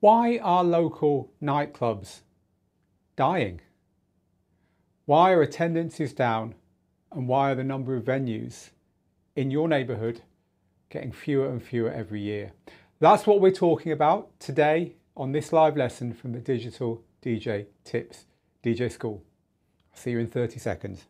Why are local nightclubs dying? Why are attendances down and why are the number of venues in your neighbourhood getting fewer and fewer every year? That's what we're talking about today on this live lesson from the Digital DJ Tips DJ School. I'll see you in 30 seconds.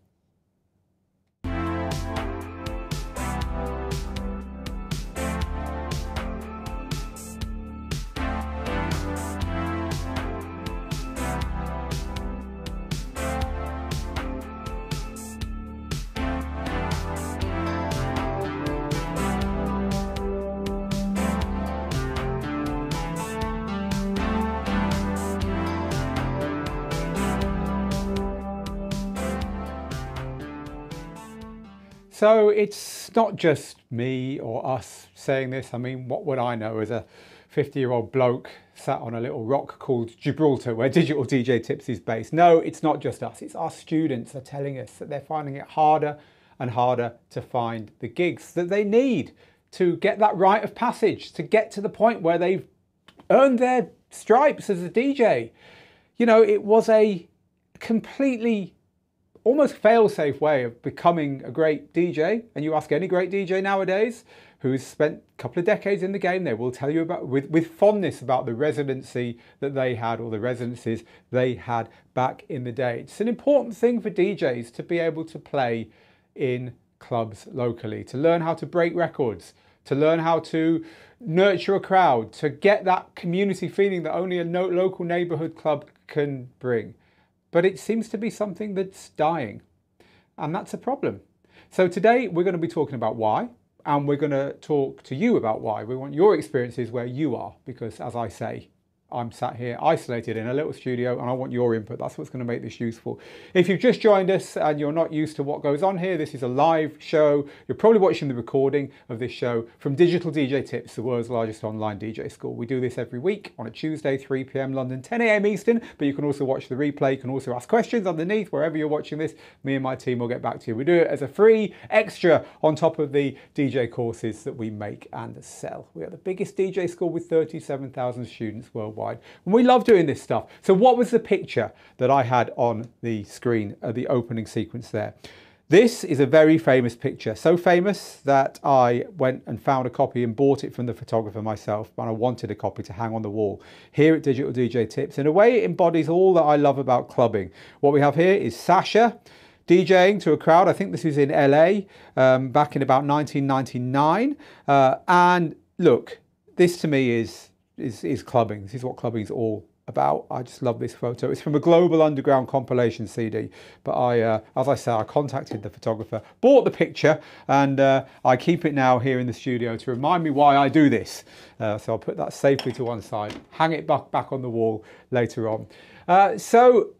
So it's not just me or us saying this. I mean, what would I know as a 50 year old bloke sat on a little rock called Gibraltar where Digital DJ Tips is based? No, it's not just us. It's our students are telling us that they're finding it harder and harder to find the gigs that they need to get that rite of passage, to get to the point where they've earned their stripes as a DJ. You know, it was a completely almost fail-safe way of becoming a great DJ. And you ask any great DJ nowadays who's spent a couple of decades in the game, they will tell you about with, with fondness about the residency that they had or the residencies they had back in the day. It's an important thing for DJs to be able to play in clubs locally, to learn how to break records, to learn how to nurture a crowd, to get that community feeling that only a local neighborhood club can bring but it seems to be something that's dying. And that's a problem. So today we're going to be talking about why, and we're going to talk to you about why. We want your experiences where you are, because as I say, I'm sat here isolated in a little studio and I want your input. That's what's going to make this useful. If you've just joined us and you're not used to what goes on here, this is a live show. You're probably watching the recording of this show from Digital DJ Tips, the world's largest online DJ school. We do this every week on a Tuesday, 3 p.m. London, 10 a.m. Eastern, but you can also watch the replay. You can also ask questions underneath wherever you're watching this. Me and my team will get back to you. We do it as a free extra on top of the DJ courses that we make and sell. We are the biggest DJ school with 37,000 students worldwide worldwide. And we love doing this stuff. So what was the picture that I had on the screen at the opening sequence there? This is a very famous picture, so famous that I went and found a copy and bought it from the photographer myself, and I wanted a copy to hang on the wall here at Digital DJ Tips. In a way, it embodies all that I love about clubbing. What we have here is Sasha, DJing to a crowd. I think this is in LA um, back in about 1999. Uh, and look, this to me is is, is clubbing. This is what clubbing is all about. I just love this photo. It's from a Global Underground compilation CD. But I, uh, as I say, I contacted the photographer, bought the picture, and uh, I keep it now here in the studio to remind me why I do this. Uh, so I'll put that safely to one side, hang it back, back on the wall later on. Uh, so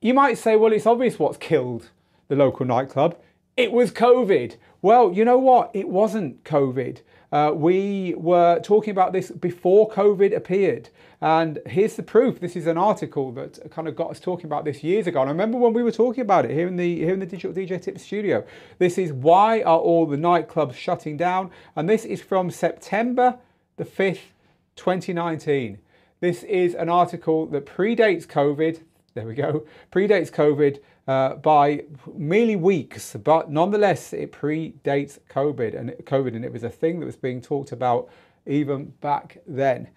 you might say, well, it's obvious what's killed the local nightclub. It was COVID. Well, you know what? It wasn't COVID. Uh, we were talking about this before COVID appeared. And here's the proof. This is an article that kind of got us talking about this years ago. And I remember when we were talking about it here in the here in the Digital DJ Tips studio. This is why are all the nightclubs shutting down? And this is from September the 5th, 2019. This is an article that predates COVID. There we go. Predates COVID uh, by merely weeks, but nonetheless, it predates COVID and COVID, and it was a thing that was being talked about even back then.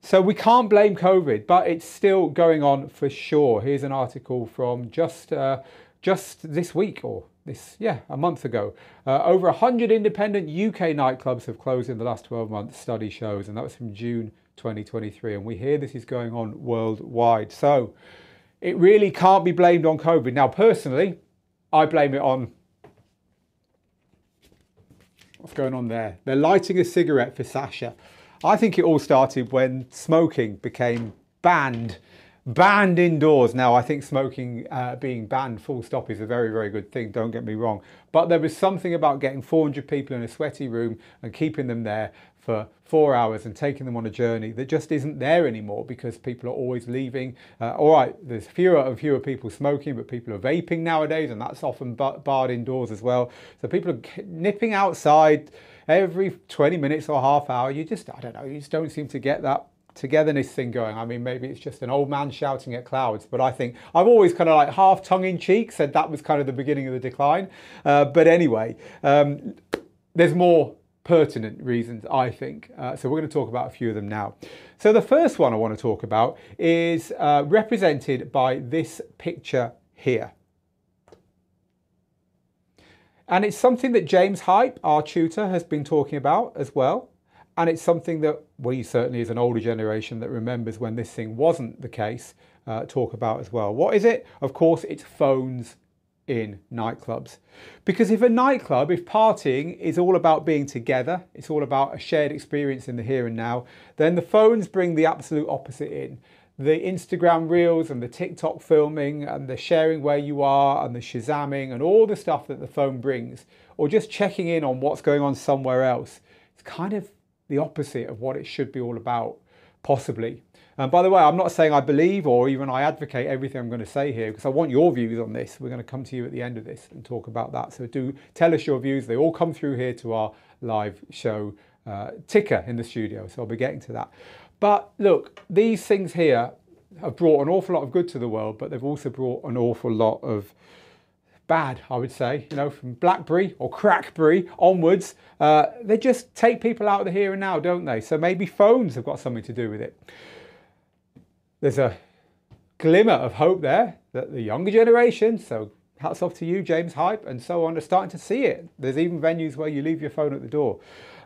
So we can't blame COVID, but it's still going on for sure. Here's an article from just uh, just this week or this yeah a month ago. Uh, over 100 independent UK nightclubs have closed in the last 12 months. Study shows, and that was from June 2023. And we hear this is going on worldwide. So it really can't be blamed on COVID. Now, personally, I blame it on what's going on there. They're lighting a cigarette for Sasha. I think it all started when smoking became banned banned indoors. Now, I think smoking uh, being banned full stop is a very, very good thing, don't get me wrong. But there was something about getting 400 people in a sweaty room and keeping them there for four hours and taking them on a journey that just isn't there anymore because people are always leaving. Uh, all right, there's fewer and fewer people smoking, but people are vaping nowadays, and that's often barred indoors as well. So people are nipping outside every 20 minutes or half hour. You just, I don't know, you just don't seem to get that togetherness thing going. I mean, maybe it's just an old man shouting at clouds, but I think I've always kind of like half tongue in cheek said that was kind of the beginning of the decline. Uh, but anyway, um, there's more pertinent reasons, I think. Uh, so we're going to talk about a few of them now. So the first one I want to talk about is uh, represented by this picture here. And it's something that James Hype, our tutor, has been talking about as well. And it's something that we certainly, as an older generation that remembers when this thing wasn't the case, uh, talk about as well. What is it? Of course, it's phones in nightclubs. Because if a nightclub, if partying is all about being together, it's all about a shared experience in the here and now, then the phones bring the absolute opposite in. The Instagram reels and the TikTok filming and the sharing where you are and the Shazamming and all the stuff that the phone brings, or just checking in on what's going on somewhere else, it's kind of the opposite of what it should be all about, possibly. And by the way, I'm not saying I believe or even I advocate everything I'm going to say here because I want your views on this. We're going to come to you at the end of this and talk about that. So do tell us your views. They all come through here to our live show uh, ticker in the studio. So I'll be getting to that. But look, these things here have brought an awful lot of good to the world, but they've also brought an awful lot of bad, I would say, you know, from Blackberry or Crackberry onwards. Uh, they just take people out of the here and now, don't they? So maybe phones have got something to do with it there's a glimmer of hope there that the younger generation, so hats off to you, James Hype, and so on, are starting to see it. There's even venues where you leave your phone at the door.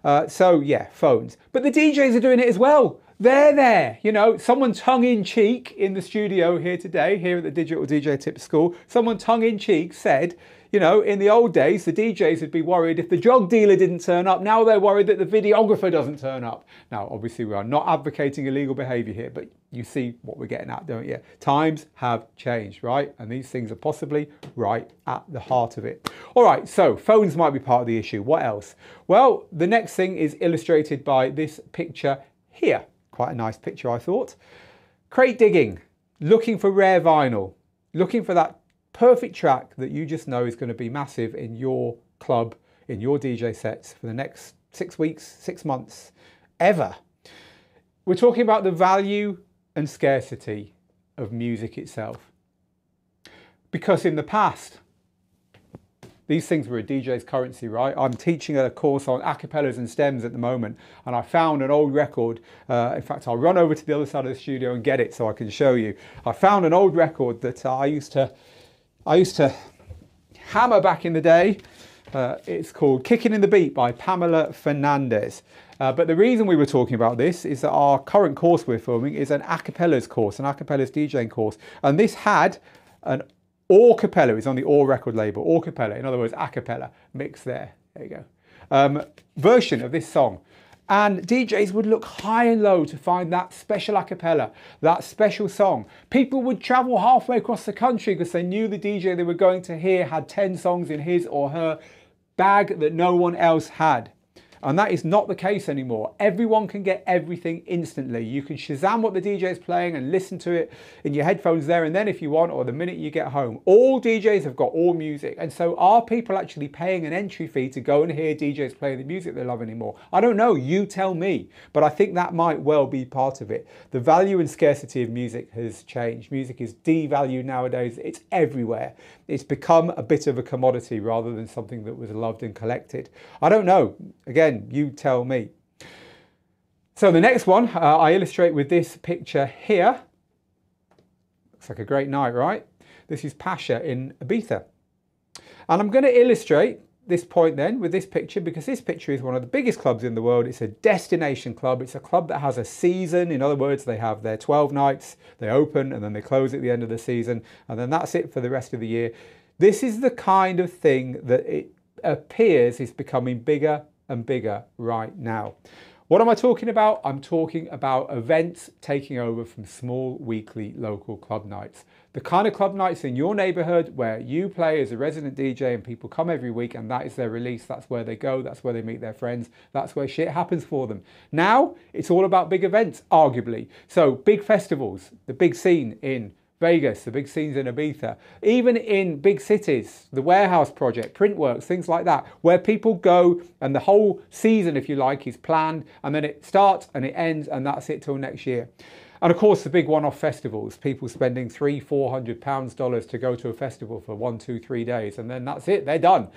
Uh, so yeah, phones. But the DJs are doing it as well. They're there. You know, someone tongue in cheek in the studio here today, here at the Digital DJ Tip School, someone tongue in cheek said, you know, in the old days, the DJs would be worried if the drug dealer didn't turn up. Now they're worried that the videographer doesn't turn up. Now, obviously, we are not advocating illegal behavior here, but you see what we're getting at, don't you? Times have changed, right? And these things are possibly right at the heart of it. All right, so phones might be part of the issue. What else? Well, the next thing is illustrated by this picture here. Quite a nice picture, I thought. Crate digging, looking for rare vinyl, looking for that perfect track that you just know is going to be massive in your club, in your DJ sets for the next six weeks, six months, ever. We're talking about the value and scarcity of music itself. Because in the past, these things were a DJ's currency, right? I'm teaching a course on acapellas and stems at the moment, and I found an old record. Uh, in fact, I'll run over to the other side of the studio and get it so I can show you. I found an old record that I used to I used to hammer back in the day. Uh, it's called Kicking in the Beat by Pamela Fernandez. Uh, but the reason we were talking about this is that our current course we're filming is an acapellas course, an acapellas DJing course. And this had an or capella, it's on the or record label, or capella, in other words, acapella mix there. There you go. Um, version of this song. And DJs would look high and low to find that special a cappella, that special song. People would travel halfway across the country because they knew the DJ they were going to hear had 10 songs in his or her bag that no one else had. And that is not the case anymore. Everyone can get everything instantly. You can Shazam what the DJ is playing and listen to it in your headphones there and then if you want, or the minute you get home. All DJs have got all music. And so are people actually paying an entry fee to go and hear DJs play the music they love anymore? I don't know, you tell me. But I think that might well be part of it. The value and scarcity of music has changed. Music is devalued nowadays. It's everywhere. It's become a bit of a commodity rather than something that was loved and collected. I don't know. Again, Again, you tell me. So the next one uh, I illustrate with this picture here. Looks like a great night, right? This is Pacha in Ibiza. And I'm going to illustrate this point then with this picture because this picture is one of the biggest clubs in the world. It's a destination club. It's a club that has a season. In other words, they have their 12 nights, they open and then they close at the end of the season and then that's it for the rest of the year. This is the kind of thing that it appears is becoming bigger and bigger right now. What am I talking about? I'm talking about events taking over from small weekly local club nights. The kind of club nights in your neighborhood where you play as a resident DJ and people come every week and that is their release. That's where they go. That's where they meet their friends. That's where shit happens for them. Now it's all about big events, arguably. So big festivals, the big scene in Vegas, the big scenes in Ibiza, even in big cities, the warehouse project, Printworks, things like that, where people go and the whole season, if you like, is planned and then it starts and it ends and that's it till next year. And of course, the big one-off festivals, people spending three, four hundred pounds dollars to go to a festival for one, two, three days, and then that's it, they're done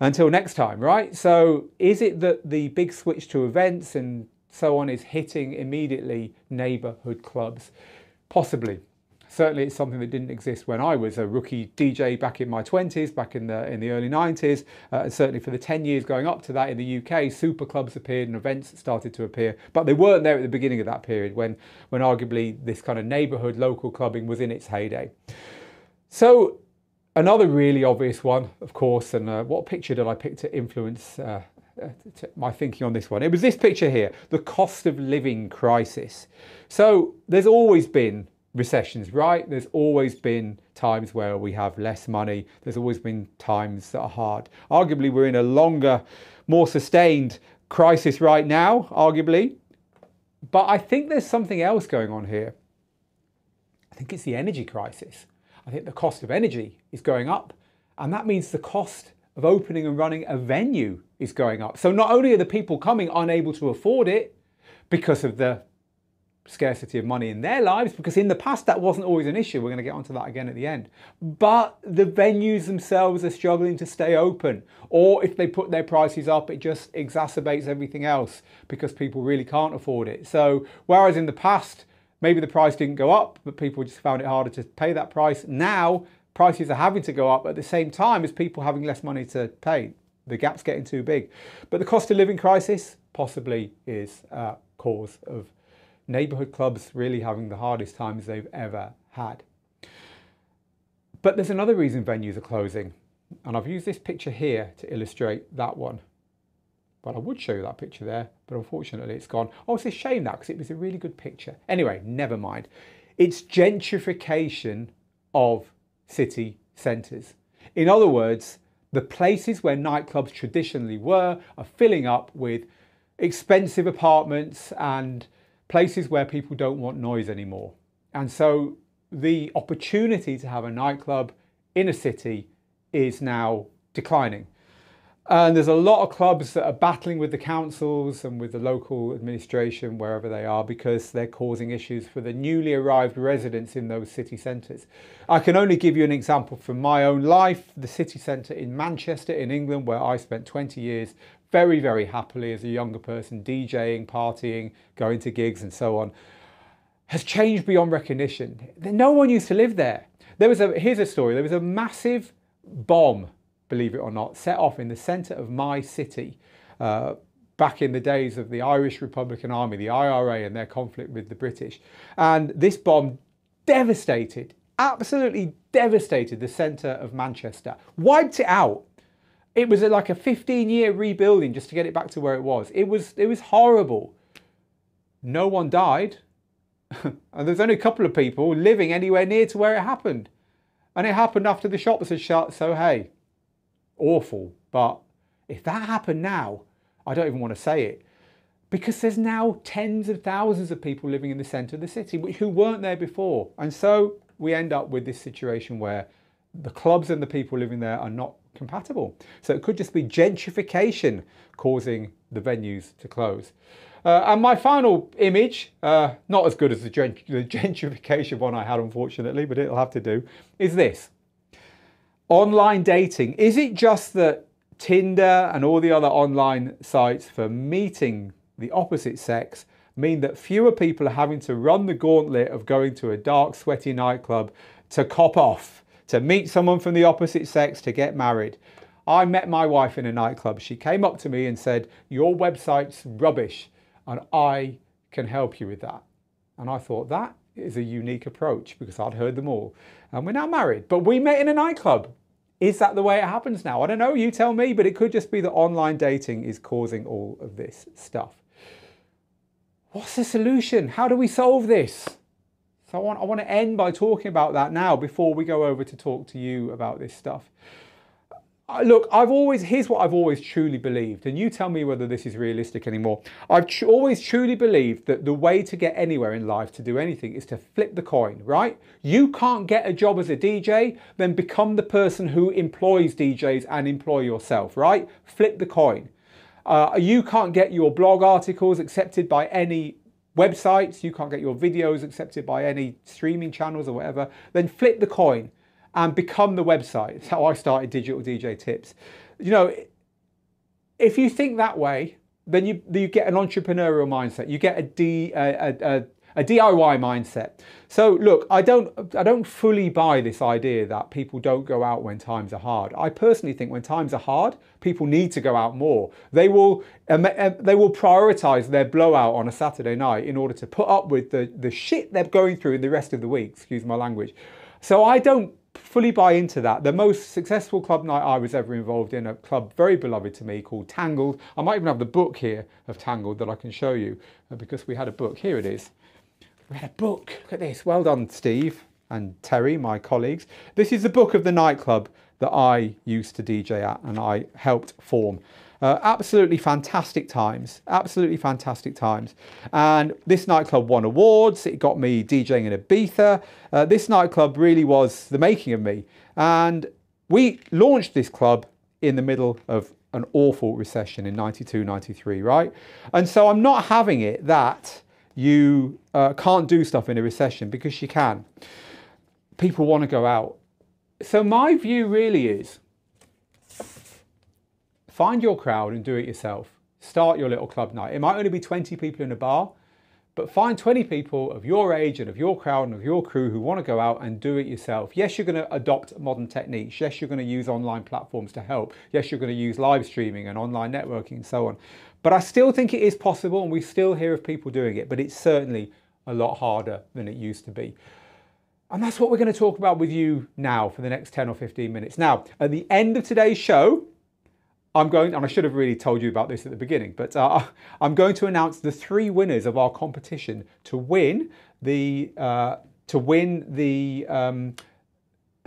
until next time, right? So is it that the big switch to events and so on is hitting immediately neighborhood clubs? Possibly. Certainly, it's something that didn't exist when I was a rookie DJ back in my 20s, back in the in the early 90s, uh, and certainly for the 10 years going up to that in the UK, super clubs appeared and events started to appear, but they weren't there at the beginning of that period when when arguably this kind of neighbourhood local clubbing was in its heyday. So another really obvious one, of course, and uh, what picture did I pick to influence uh, uh my thinking on this one? It was this picture here, the cost of living crisis. So there's always been recessions, right? There's always been times where we have less money. There's always been times that are hard. Arguably, we're in a longer, more sustained crisis right now, arguably. But I think there's something else going on here. I think it's the energy crisis. I think the cost of energy is going up, and that means the cost of opening and running a venue is going up. So not only are the people coming unable to afford it because of the scarcity of money in their lives because in the past that wasn't always an issue. We're going to get onto that again at the end. But the venues themselves are struggling to stay open. Or if they put their prices up, it just exacerbates everything else because people really can't afford it. So whereas in the past, maybe the price didn't go up, but people just found it harder to pay that price. Now prices are having to go up at the same time as people having less money to pay. The gap's getting too big. But the cost of living crisis possibly is a cause of neighbourhood clubs really having the hardest times they've ever had. But there's another reason venues are closing, and I've used this picture here to illustrate that one. But I would show you that picture there, but unfortunately it's gone. Oh, it's a shame that because it was a really good picture. Anyway, never mind. It's gentrification of city centres. In other words, the places where nightclubs traditionally were are filling up with expensive apartments and places where people don't want noise anymore. And so the opportunity to have a nightclub in a city is now declining. And there's a lot of clubs that are battling with the councils and with the local administration, wherever they are, because they're causing issues for the newly arrived residents in those city centres. I can only give you an example from my own life. The city centre in Manchester, in England, where I spent 20 years very, very happily as a younger person, DJing, partying, going to gigs and so on, has changed beyond recognition. No one used to live there. There was a, here's a story, there was a massive bomb, believe it or not, set off in the centre of my city uh, back in the days of the Irish Republican Army, the IRA, and their conflict with the British. And this bomb devastated, absolutely devastated the centre of Manchester, wiped it out it was like a 15 year rebuilding just to get it back to where it was. It was, it was horrible. No one died. and there's only a couple of people living anywhere near to where it happened. And it happened after the shops had shut. So, hey, awful. But if that happened now, I don't even want to say it. Because there's now tens of thousands of people living in the centre of the city who weren't there before. And so we end up with this situation where the clubs and the people living there are not compatible. So it could just be gentrification causing the venues to close. Uh, and my final image, uh, not as good as the, gent the gentrification one I had unfortunately, but it'll have to do, is this. Online dating. Is it just that Tinder and all the other online sites for meeting the opposite sex mean that fewer people are having to run the gauntlet of going to a dark, sweaty nightclub to cop off to meet someone from the opposite sex, to get married. I met my wife in a nightclub. She came up to me and said, Your website's rubbish, and I can help you with that. And I thought, That is a unique approach because I'd heard them all. And we're now married. But we met in a nightclub. Is that the way it happens now? I don't know, you tell me, but it could just be that online dating is causing all of this stuff. What's the solution? How do we solve this? So I want, I want to end by talking about that now before we go over to talk to you about this stuff. look, I've always, here's what I've always truly believed, and you tell me whether this is realistic anymore. I've tr- always truly believed that the way to get anywhere in life, to do anything, is to flip the coin, right? You can't get a job as a DJ, then become the person who employs DJs and employ yourself, right? Flip the coin. Uh, you can't get your blog articles accepted by any websites, you can't get your videos accepted by any streaming channels or whatever, then flip the coin and become the website. That's how I started Digital DJ Tips. You know, if you think that way, then you you get an entrepreneurial mindset. You get a D a, a, a DIY mindset. So look, I don't I don't fully buy this idea that people don't go out when times are hard. I personally think when times are hard, people need to go out more. They will um, um, they will prioritize their blowout on a Saturday night in order to put up with the the shit they're going through in the rest of the week. Excuse my language. So I don't fully buy into that. The most successful club night I was ever involved in, a club very beloved to me called Tangled. I might even have the book here of Tangled that I can show you uh, because we had a book. Here it is. A book. Look at this. Well done, Steve and Terry, my colleagues. This is the book of the nightclub that I used to DJ at and I helped form. Uh, absolutely fantastic times, absolutely fantastic times. And this nightclub won awards. It got me DJing in Ibiza. Uh, this nightclub really was the making of me. And we launched this club in the middle of an awful recession in 92, 93, right? And so I'm not having it that you uh, can't do stuff in a recession because you can. People want to go out. So my view really is Find your crowd and do it yourself. Start your little club night. It might only be 20 people in a bar, but find 20 people of your age and of your crowd and of your crew who want to go out and do it yourself. Yes, you're going to adopt modern techniques. Yes, you're going to use online platforms to help. Yes, you're going to use live streaming and online networking and so on. But I still think it is possible and we still hear of people doing it, but it's certainly a lot harder than it used to be. And that's what we're going to talk about with you now for the next 10 or 15 minutes. Now, at the end of today's show, I'm going, and I should have really told you about this at the beginning, but uh, I'm going to announce the three winners of our competition to win the uh, to win the um,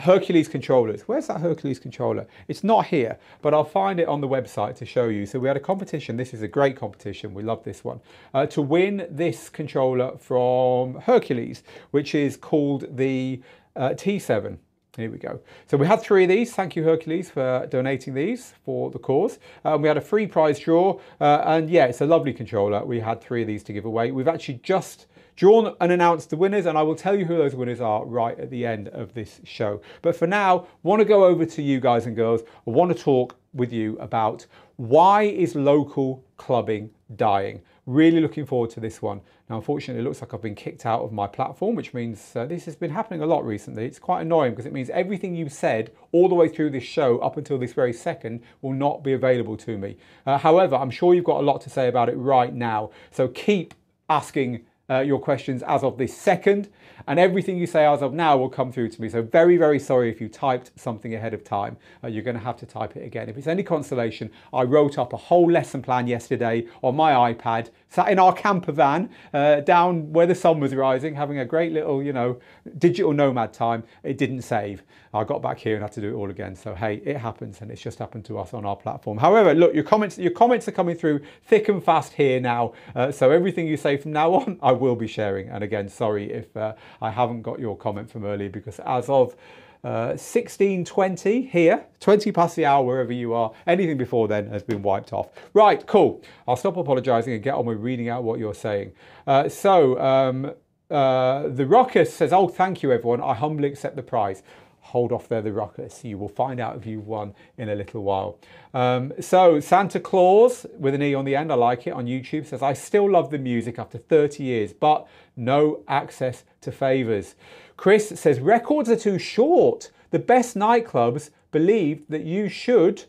Hercules controllers. Where's that Hercules controller? It's not here, but I'll find it on the website to show you. So we had a competition. This is a great competition. We love this one. Uh, to win this controller from Hercules, which is called the uh, T7. Here we go. So we had three of these. Thank you, Hercules, for donating these for the cause. Um, we had a free prize draw, uh, and yeah, it's a lovely controller. We had three of these to give away. We've actually just drawn and announced the winners, and I will tell you who those winners are right at the end of this show. But for now, want to go over to you guys and girls. I want to talk with you about why is local clubbing dying? Really looking forward to this one. Now, unfortunately, it looks like I've been kicked out of my platform, which means uh, this has been happening a lot recently. It's quite annoying because it means everything you've said all the way through this show up until this very second will not be available to me. Uh, however, I'm sure you've got a lot to say about it right now. So keep asking uh, your questions as of this second, and everything you say as of now will come through to me. So very, very sorry if you typed something ahead of time. Uh, you're going to have to type it again. If it's any consolation, I wrote up a whole lesson plan yesterday on my iPad, sat in our camper van uh, down where the sun was rising, having a great little, you know, digital nomad time. It didn't save. I got back here and had to do it all again. So hey, it happens, and it's just happened to us on our platform. However, look, your comments, your comments are coming through thick and fast here now. Uh, so everything you say from now on, I will be sharing. And again, sorry if uh, I haven't got your comment from earlier because as of uh, 16.20 here, 20 past the hour wherever you are. Anything before then has been wiped off. Right, cool. I'll stop apologising and get on with reading out what you're saying. Uh, so, um, uh, the Ruckus says, oh, thank you, everyone. I humbly accept the prize hold off there the ruckus. You will find out if you've won in a little while. Um, so Santa Claus with an E on the end, I like it on YouTube, says, I still love the music after 30 years, but no access to favours. Chris says, records are too short. The best nightclubs believed that you should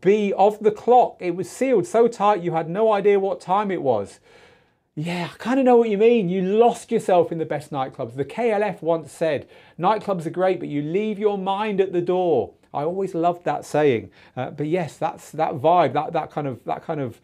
be off the clock. It was sealed so tight you had no idea what time it was. Yeah, I kind of know what you mean. You lost yourself in the best nightclubs. The KLF once said, nightclubs are great, but you leave your mind at the door. I always loved that saying. Uh, but yes, that's that vibe, that, that kind of that kind of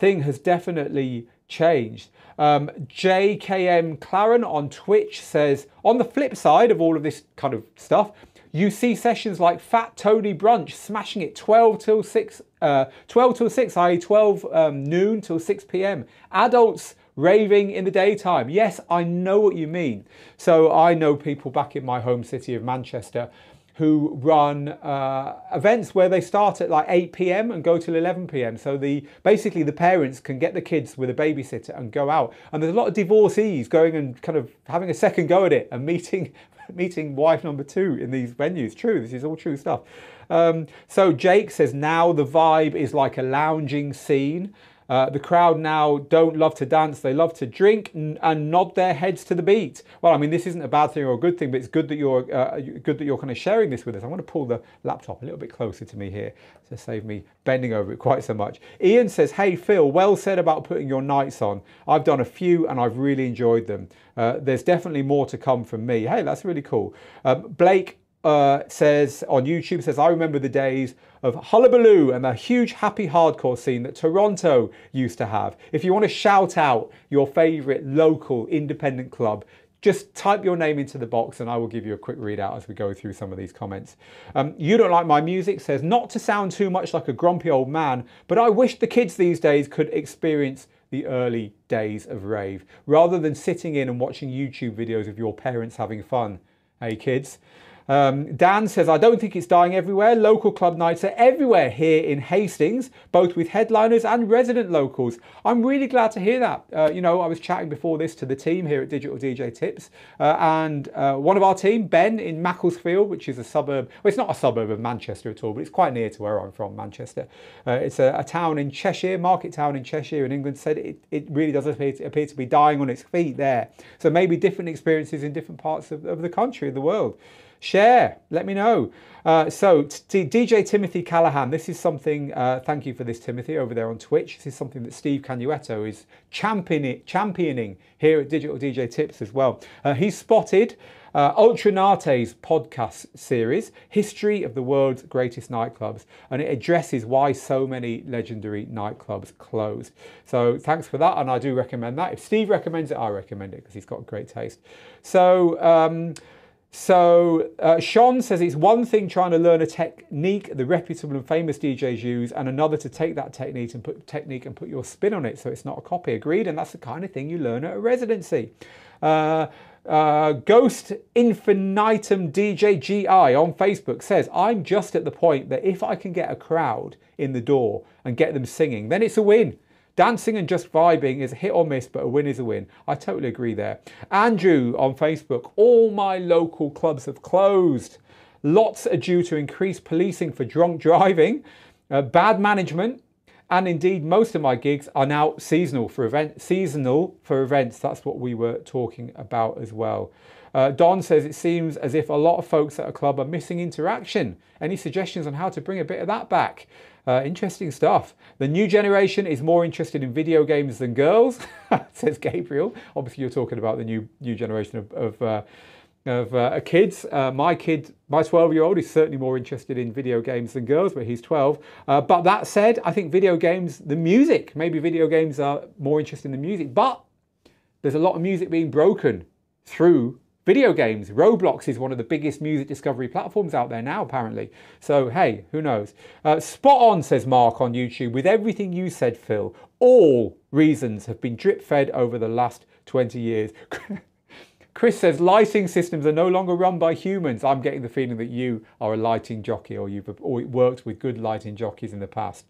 thing has definitely changed. Um, JKM Claren on Twitch says, on the flip side of all of this kind of stuff, You see sessions like Fat Tony Brunch smashing it 12 till 6, uh, 12 till 6, i.e. 12 um, noon till 6 p.m. Adults raving in the daytime. Yes, I know what you mean. So I know people back in my home city of Manchester who run uh, events where they start at like 8 p.m. and go till 11 p.m. So the basically the parents can get the kids with a babysitter and go out. And there's a lot of divorcees going and kind of having a second go at it and meeting meeting wife number two in these venues. True, this is all true stuff. Um, so Jake says now the vibe is like a lounging scene. Uh, the crowd now don't love to dance, they love to drink and, and, nod their heads to the beat. Well, I mean, this isn't a bad thing or a good thing, but it's good that you're uh, good that you're kind of sharing this with us. I want to pull the laptop a little bit closer to me here to save me bending over it quite so much. Ian says, "Hey Phil, well said about putting your nights on. I've done a few and I've really enjoyed them. Uh, there's definitely more to come from me. Hey, that's really cool." Um, Blake uh, says on YouTube says I remember the days of hullabaloo and the huge happy hardcore scene that Toronto used to have. If you want to shout out your favourite local independent club, just type your name into the box and I will give you a quick readout as we go through some of these comments. Um, you don't like my music says not to sound too much like a grumpy old man, but I wish the kids these days could experience the early days of rave rather than sitting in and watching YouTube videos of your parents having fun. Hey kids. Um, Dan says, I don't think it's dying everywhere. Local club nights are everywhere here in Hastings, both with headliners and resident locals. I'm really glad to hear that. Uh, you know, I was chatting before this to the team here at Digital DJ Tips, uh, and uh, one of our team, Ben, in Macclesfield, which is a suburb, well, it's not a suburb of Manchester at all, but it's quite near to where I'm from, Manchester. Uh, it's a, a, town in Cheshire, market town in Cheshire in England, said it, it really does appear to, appear to, be dying on its feet there. So maybe different experiences in different parts of, of the country, of the world share, let me know. Uh, so, t- DJ Timothy Callahan, this is something, uh, thank you for this, Timothy, over there on Twitch. This is something that Steve Canueto is championing, championing here at Digital DJ Tips as well. Uh, he spotted uh, Ultranate's podcast series, History of the World's Greatest Nightclubs, and it addresses why so many legendary nightclubs closed. So thanks for that, and I do recommend that. If Steve recommends it, I recommend it because he's got great taste. So, um, so uh, Sean says it's one thing trying to learn a technique the reputable and famous DJs use, and another to take that technique and put technique and put your spin on it, so it's not a copy. Agreed, and that's the kind of thing you learn at a residency. Uh, uh, Ghost Infinitum DJ GI on Facebook says, I'm just at the point that if I can get a crowd in the door and get them singing, then it's a win. Dancing and just vibing is a hit or miss, but a win is a win. I totally agree there. Andrew on Facebook, all my local clubs have closed. Lots are due to increased policing for drunk driving, uh, bad management, and indeed most of my gigs are now seasonal for event seasonal for events. That's what we were talking about as well. Uh, Don says it seems as if a lot of folks at a club are missing interaction. Any suggestions on how to bring a bit of that back? Uh, interesting stuff. The new generation is more interested in video games than girls, says Gabriel. Obviously, you're talking about the new new generation of of, uh, of uh, kids. Uh, my kid, my 12 year old, is certainly more interested in video games than girls, but he's 12. Uh, but that said, I think video games, the music, maybe video games are more interested in the music, but there's a lot of music being broken through Video games, Roblox is one of the biggest music discovery platforms out there now, apparently. So, hey, who knows? Uh, spot on, says Mark on YouTube. With everything you said, Phil, all reasons have been drip fed over the last 20 years. Chris says lighting systems are no longer run by humans. I'm getting the feeling that you are a lighting jockey or you've worked with good lighting jockeys in the past.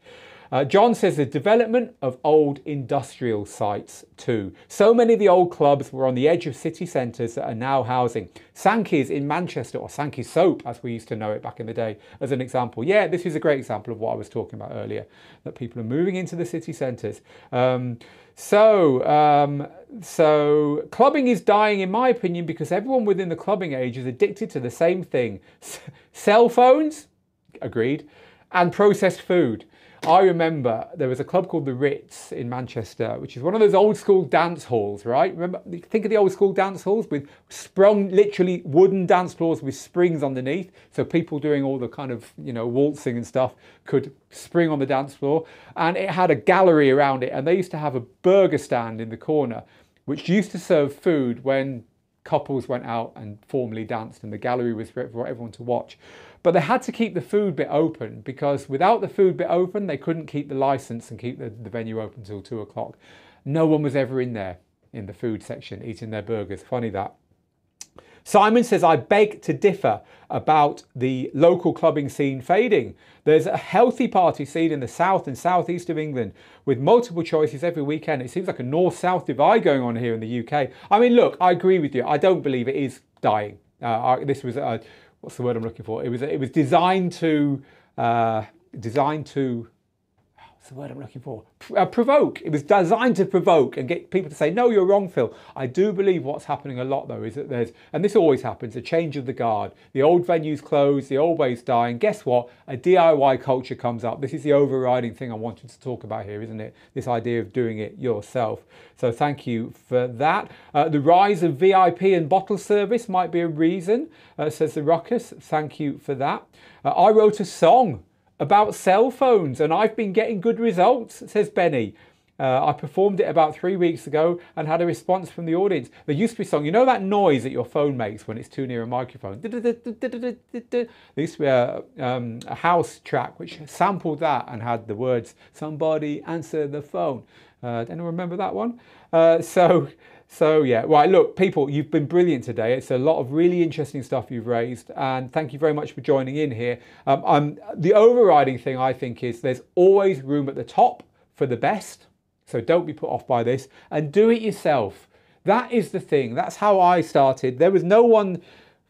Uh, John says the development of old industrial sites too. So many of the old clubs were on the edge of city centres that are now housing. Sankey's in Manchester, or Sankey Soap as we used to know it back in the day, as an example. Yeah, this is a great example of what I was talking about earlier, that people are moving into the city centres. Um, so, um, so clubbing is dying, in my opinion, because everyone within the clubbing age is addicted to the same thing: cell phones, agreed, and processed food. I remember there was a club called the Ritz in Manchester, which is one of those old school dance halls, right? Remember, think of the old school dance halls with sprung, literally wooden dance floors with springs underneath. So people doing all the kind of, you know, waltzing and stuff could spring on the dance floor. And it had a gallery around it. And they used to have a burger stand in the corner, which used to serve food when couples went out and formally danced and the gallery was for everyone to watch. But they had to keep the food bit open because without the food bit open, they couldn't keep the license and keep the, the venue open until two o'clock. No one was ever in there in the food section eating their burgers. Funny that. Simon says, I beg to differ about the local clubbing scene fading. There's a healthy party scene in the south and southeast of England with multiple choices every weekend. It seems like a north south divide going on here in the UK. I mean, look, I agree with you. I don't believe it is dying. Uh, this was, uh, what's the word I'm looking for? It was, it was designed to, uh, designed to what's the word I'm looking for? Uh, provoke. It was designed to provoke and get people to say, no, you're wrong, Phil. I do believe what's happening a lot though is that there's, and this always happens, a change of the guard. The old venues close, the old ways die, and guess what? A DIY culture comes up. This is the overriding thing I wanted to talk about here, isn't it? This idea of doing it yourself. So thank you for that. Uh, the rise of VIP and bottle service might be a reason, uh, says the Ruckus. Thank you for that. Uh, I wrote a song about cell phones, and I've been getting good results, says Benny. Uh, I performed it about three weeks ago and had a response from the audience. There used to be song, you know that noise that your phone makes when it's too near a microphone? There used to be a, um, a house track which sampled that and had the words, somebody answer the phone. Uh, anyone remember that one? Uh, so so yeah, right, look, people, you've been brilliant today. It's a lot of really interesting stuff you've raised, and thank you very much for joining in here. Um, um, the overriding thing I think is there's always room at the top for the best, so don't be put off by this, and do it yourself. That is the thing. That's how I started. There was no one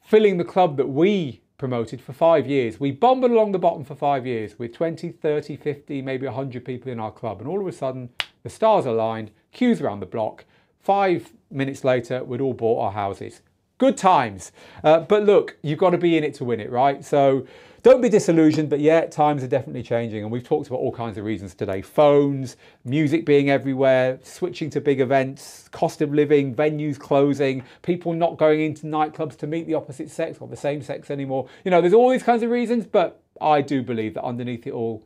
filling the club that we promoted for five years. We bombed along the bottom for five years with 20, 30, 50, maybe 100 people in our club, and all of a sudden the stars aligned, queues around the block, Five minutes later, we'd all bought our houses. Good times. Uh, but look, you've got to be in it to win it, right? So don't be disillusioned, but yeah, times are definitely changing. And we've talked about all kinds of reasons today phones, music being everywhere, switching to big events, cost of living, venues closing, people not going into nightclubs to meet the opposite sex or the same sex anymore. You know, there's all these kinds of reasons, but I do believe that underneath it all,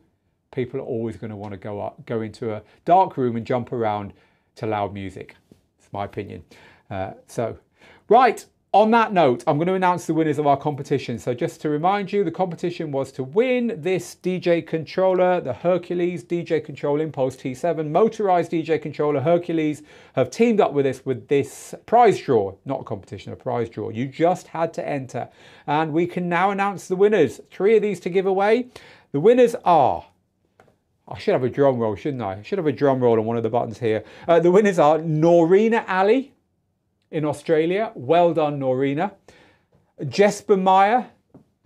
people are always going to want to go up, go into a dark room and jump around to loud music my opinion. Uh, so, right, on that note, I'm going to announce the winners of our competition. So just to remind you, the competition was to win this DJ controller, the Hercules DJ Control Inpulse T7, motorized DJ controller Hercules have teamed up with us with this prize draw, not a competition, a prize draw. You just had to enter. And we can now announce the winners. Three of these to give away. The winners are I should have a drum roll, shouldn't I? I should have a drum roll on one of the buttons here. Uh, the winners are Norina Ali in Australia. Well done, Norina. Jesper Meyer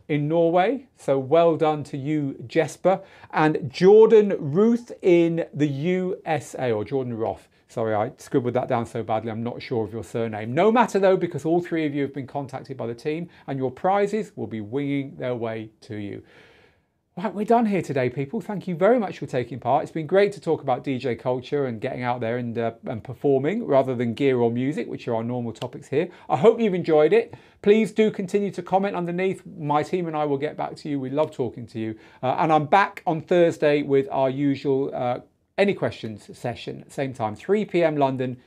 in Norway. So well done to you, Jesper. And Jordan Ruth in the USA, or Jordan Roth. Sorry, I scribbled that down so badly, I'm not sure of your surname. No matter though, because all three of you have been contacted by the team and your prizes will be winging their way to you. Right, we're done here today, people. Thank you very much for taking part. It's been great to talk about DJ culture and getting out there and, uh, and performing rather than gear or music, which are our normal topics here. I hope you've enjoyed it. Please do continue to comment underneath. My team and I will get back to you. We love talking to you. Uh, and I'm back on Thursday with our usual uh, Any Questions session, same time, 3 p.m. London,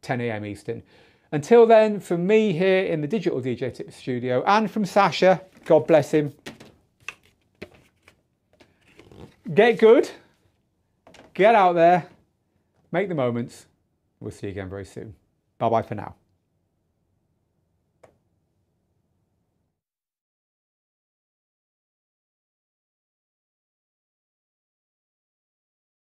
10 a.m. Eastern. Until then, from me here in the Digital DJ Tips studio and from Sasha, God bless him. Get good, get out there, make the moments. We'll see you again very soon. Bye bye for now.